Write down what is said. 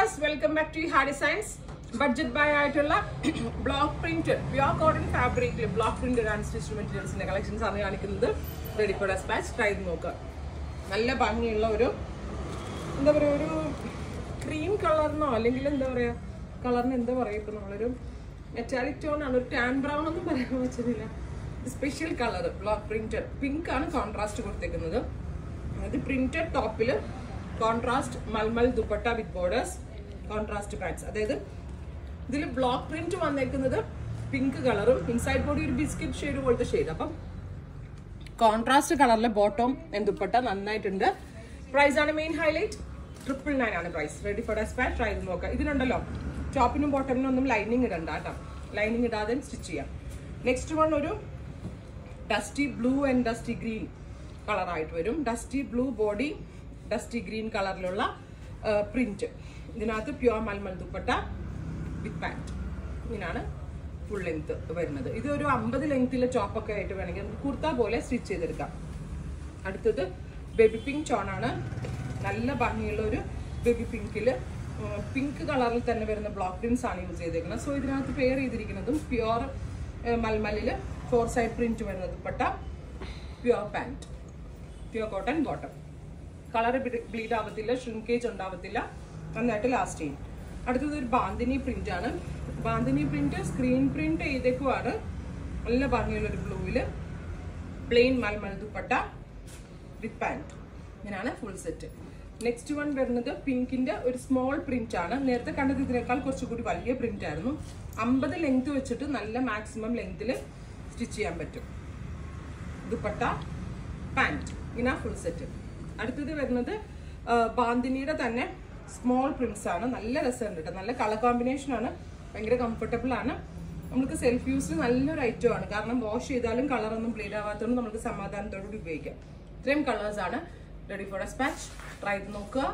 Viewers welcome back to ഹാ designs budget buy ആയിട്ടുള്ള block printed pure cotton ഫാബ്രിക്കിൽ block printed and stitch മെറ്റീരിയൽസിന്റെ collections ആണ് കാണിക്കുന്നത്. റെഡി ഫോർ ഡെസ്പാച്ച് ട്രൈ നോക്കുക നല്ല ഭംഗിയുള്ള ഒരു എന്താ പറയുക ഒരു ക്രീം കളറിനോ അല്ലെങ്കിൽ എന്താ പറയുക കളറിന് എന്താ പറയുക ഇപ്പം നമ്മളൊരു മെറ്റാലിക് ടോൺ ആണ് ഒരു ടാൻ ബ്രൗൺ ഒന്നും പറയാൻ പറ്റുന്നില്ല special colour block printed pink ആണ് കോൺട്രാസ്റ്റ് കൊടുത്തേക്കുന്നത്. അതായത് പ്രിന്റഡ് ടോപ്പിൽ contrast mulmul dupatta with borders contrast pants അതായത് ഇതിൽ ബ്ലോക്ക് പ്രിന്റ് വന്നേക്കുന്നത് പിങ്ക് കളറും ഇൻസൈഡ് ബോഡി ഒരു ബിസ്ക്കറ്റ് ഷെയ്ഡ് പോലത്തെ ഷെയ്ഡ് അപ്പം കോൺട്രാസ്റ്റ് കളറിലെ ബോട്ടം ദുപ്പട്ട നന്നായിട്ടുണ്ട്. പ്രൈസ് ആണ് മെയിൻ ഹൈലൈറ്റ് ട്രിപ്പിൾ നയൻ ആണ് price ready for dispatch try ചെയ്ത് നോക്കാം. ഇതിനുണ്ടല്ലോ ടോപ്പിനും ബോട്ടമിനും ഒന്നും ലൈനിങ് ഇടണ്ട കേട്ടോ. ലൈനിങ് ഇടാതെ സ്റ്റിച്ച് ചെയ്യാം. നെക്സ്റ്റ് വൺ ഒരു dusty blue and dusty green കളറായിട്ട് വരും. Dusty blue body dusty green കളറിലുള്ള പ്രിന്റ് ഇതിനകത്ത് pure mulmul dupatta with pant ഇങ്ങനെയാണ് ഫുൾ ലെങ്ത് വരുന്നത്. ഇത് ഒരു അമ്പത് ലെങ്ത്തിലെ ചോപ്പൊക്കെ ആയിട്ട് വേണമെങ്കിൽ നമുക്ക് കുർത്ത പോലെ സ്റ്റിച്ച് ചെയ്തെടുക്കാം. അടുത്തത് ബേബി പിങ്ക് ചോണാണ് നല്ല ഭംഗിയുള്ള ഒരു ബേബി പിങ്കിൽ പിങ്ക് കളറിൽ തന്നെ വരുന്ന ബ്ലോക്ക് പ്രിന്റ്സ് ആണ് യൂസ് ചെയ്തേക്കുന്നത്. സോ ഇതിനകത്ത് പെയർ ചെയ്തിരിക്കുന്നതും പ്യുവർ മൽമലിൽ ഫോർ സൈഡ് പ്രിന്റ് വരുന്ന dupatta pure pant pure cotton bottom colour bleed ആവത്തില്ല ഷ്രിങ്കേജ് ഉണ്ടാവത്തില്ല. നന്നായിട്ട് ലാസ്റ്റ് ചെയ്യും. അടുത്തത് ഒരു ബാന്തിനി പ്രിന്റ് ആണ്. ബാന്തിനി പ്രിന്റ് സ്ക്രീൻ പ്രിന്റ് ചെയ്തേക്കുവാണ് നല്ല ഭംഗിയുള്ള ഒരു ബ്ലൂവിൽ plain mulmul dupatta with pant ഇങ്ങനെയാണ് ഫുൾ സെറ്റ് നെക്സ്റ്റ് വൺ വരുന്നത് പിങ്കിന്റെ ഒരു സ്മോൾ പ്രിന്റ് ആണ്. നേരത്തെ കണ്ടത് ഇതിനേക്കാൾ കുറച്ചുകൂടി വലിയ പ്രിന്റ് ആയിരുന്നു. അമ്പത് ലെങ്ത് വെച്ചിട്ട് നല്ല മാക്സിമം ലെങ്ത്തിൽ സ്റ്റിച്ച് ചെയ്യാൻ പറ്റും. ദുപ്പട്ട പാന്റ് ഇങ്ങനെ ഫുൾ സെറ്റ് അടുത്തത് വരുന്നത് ബാന്തിനിയുടെ തന്നെ സ്മോൾ പ്രിന്റ്സ് ആണ്. നല്ല രസമുണ്ട് കേട്ടോ നല്ല കളർ കോമ്പിനേഷൻ ആണ്. ഭയങ്കര കംഫർട്ടബിൾ ആണ്. നമുക്ക് സെൽഫ് യൂസിന് നല്ലൊരു ഐറ്റം ആണ്. കാരണം വാഷ് ചെയ്താലും കളർ ഒന്നും ബ്ലീഡ് ആവാത്തതുകൊണ്ട് നമുക്ക് സമാധാനത്തോടുകൂടി ഉപയോഗിക്കാം. ഇത്രയും കളേഴ്സ് ആണ്. റെഡി ഫോർ ഡെസ്പാച്ച് ട്രൈ ചെയ്ത് നോക്കുക.